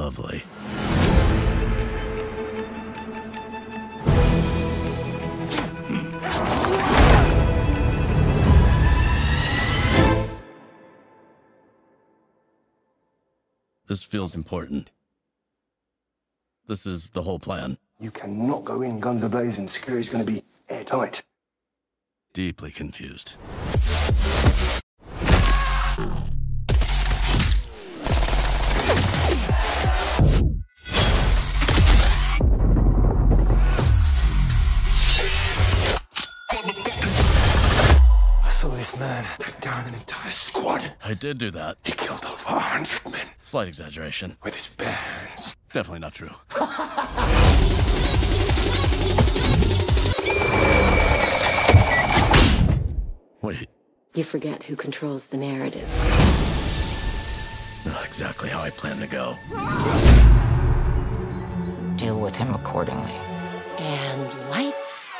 Lovely. This feels important. This is the whole plan. You cannot go in guns a-blazing. Security's going to be airtight. Deeply confused. Man take down an entire squad. I did do that. He killed over a hundred men Slight exaggeration. with his bare hands. Definitely not true. Wait, You forget who controls the narrative. not exactly how I plan to go. Deal with him accordingly. And lights.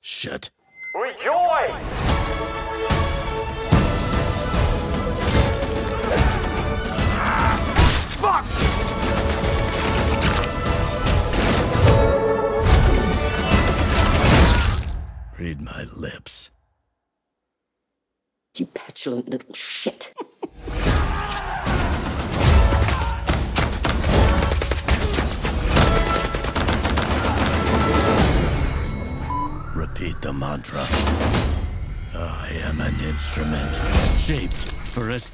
Shit. Rejoice! Read my lips. You petulant little shit. Mantra. I am an instrument shaped for a.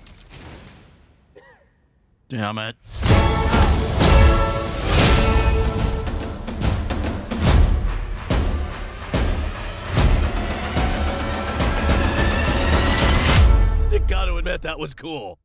Damn it. Gotta admit that was cool.